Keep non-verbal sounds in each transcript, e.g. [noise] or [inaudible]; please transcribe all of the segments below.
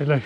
Thật là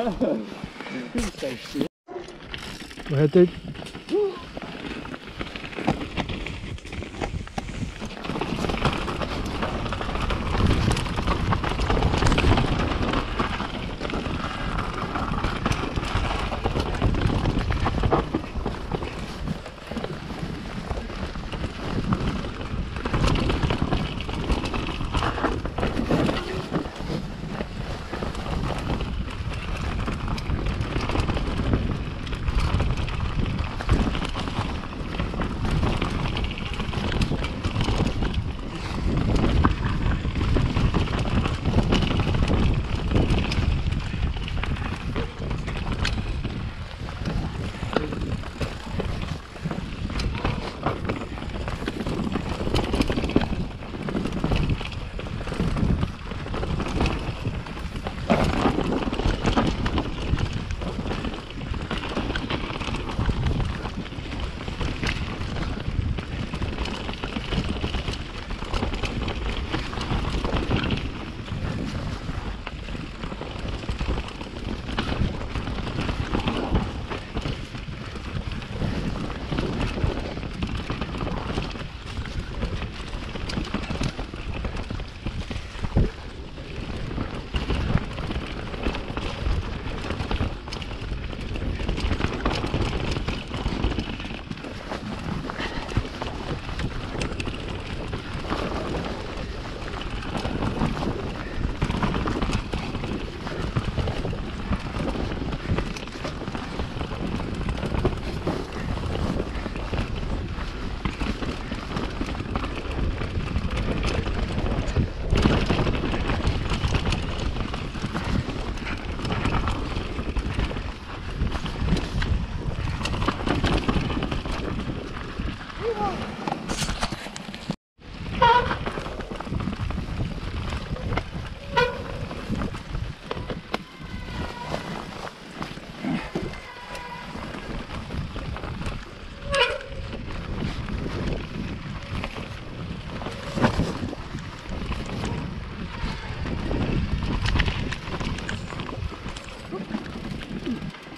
Go ahead, dude.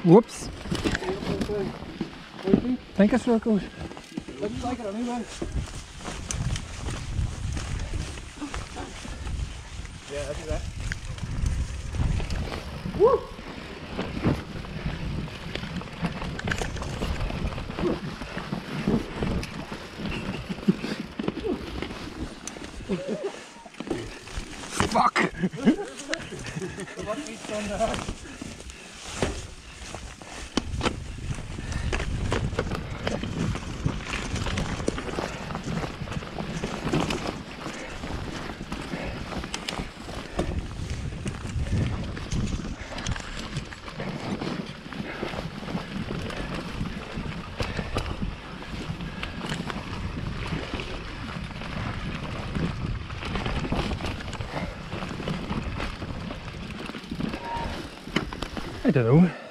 Whoops. Think a circle. Looks like it anyway. Yeah, that's that. Fuck! [laughs] don't know.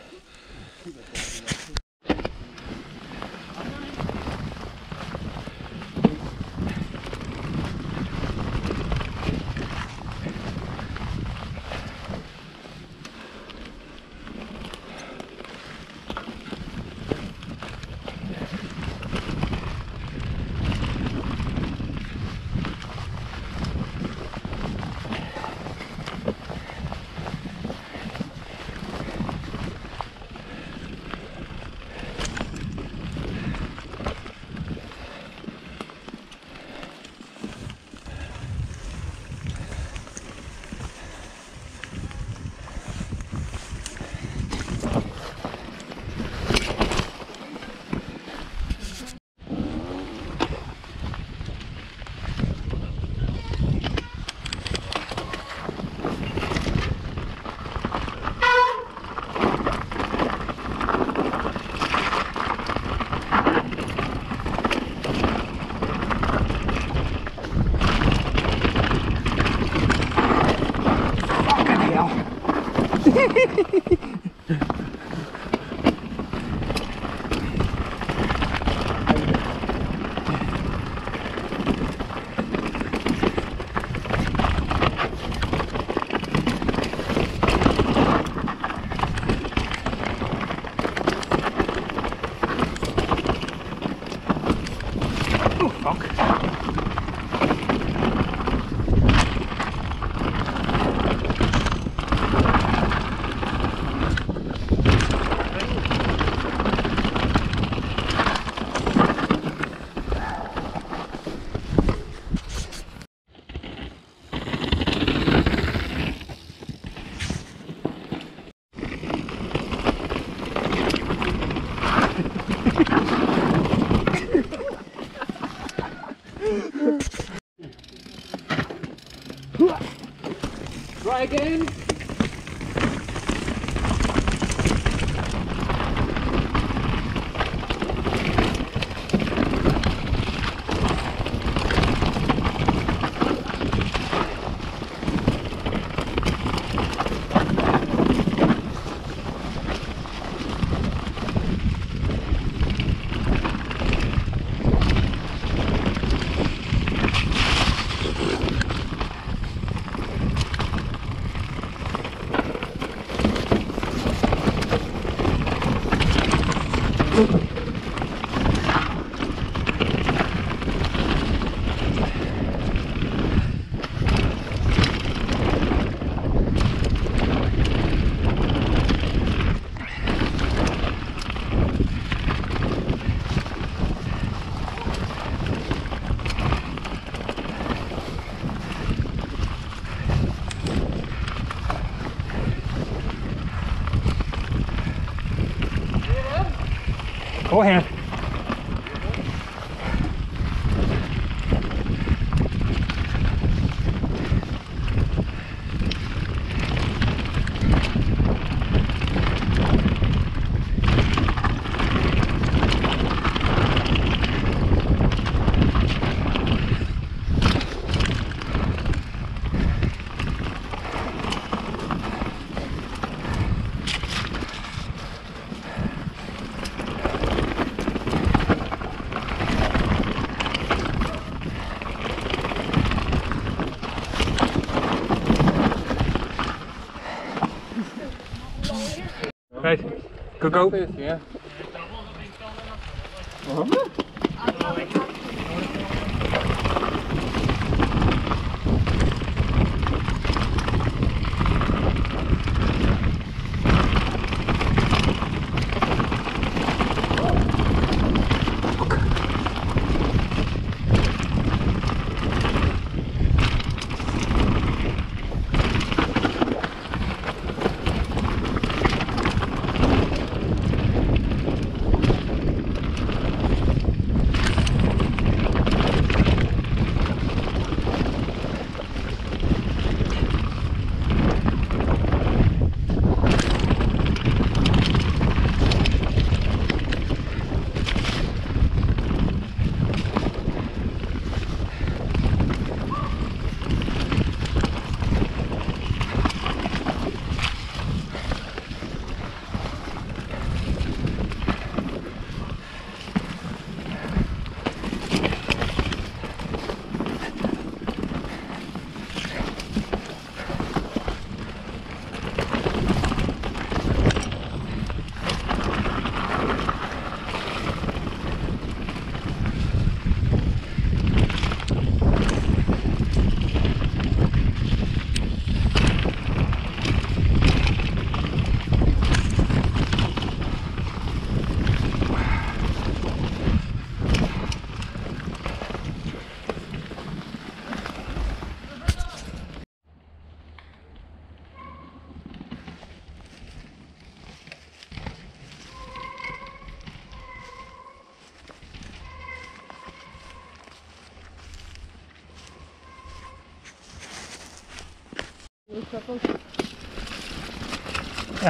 Again. [laughs] Go ahead. Go. Yeah.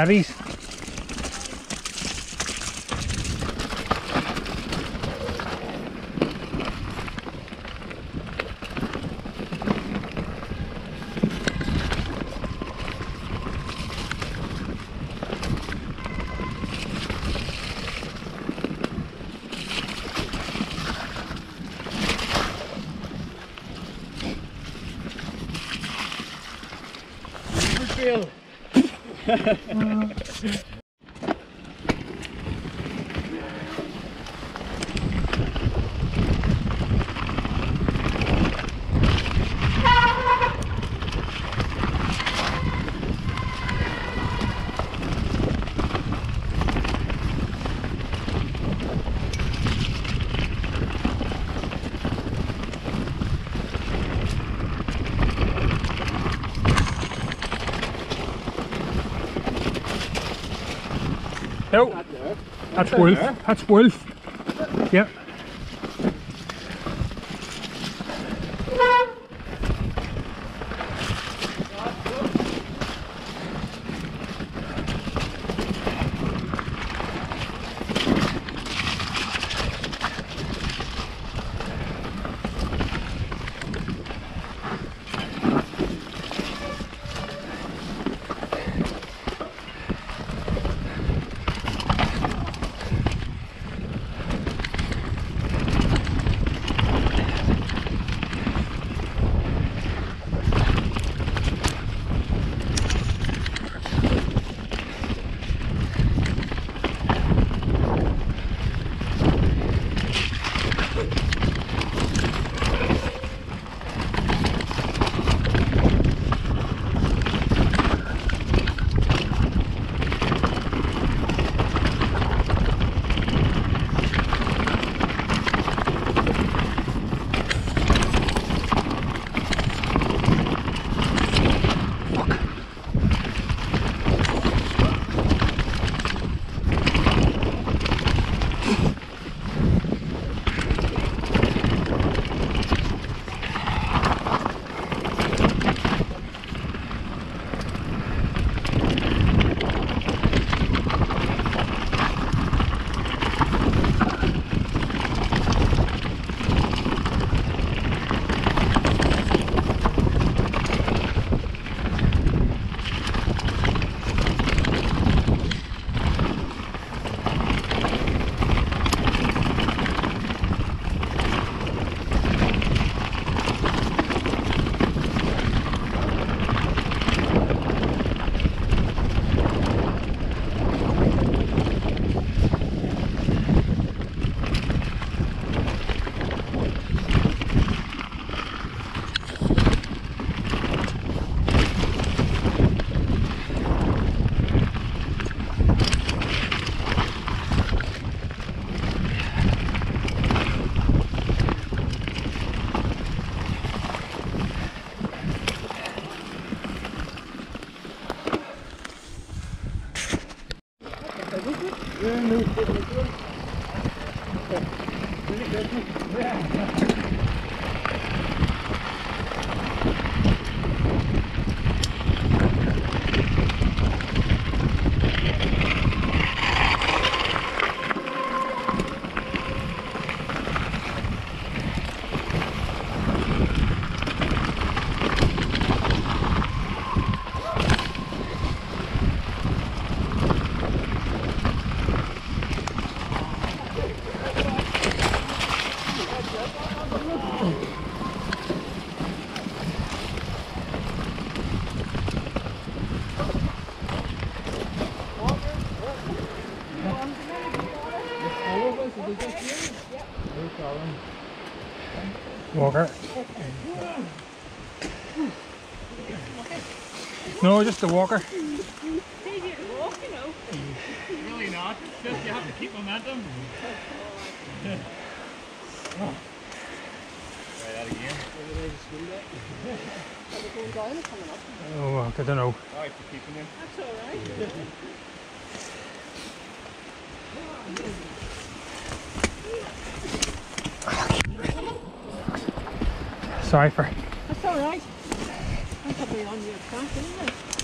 Abby's. [laughs] that's Wolf. That's Wolf. Yep. No, just the walker. Easier to walk, you know. Really not. Just you have to keep momentum. [laughs] Try that again. Are they going down or coming up? Oh, I don't know. Alright, for keeping him. That's all right. Sorry for. That's all right. I'm probably on your track anyway.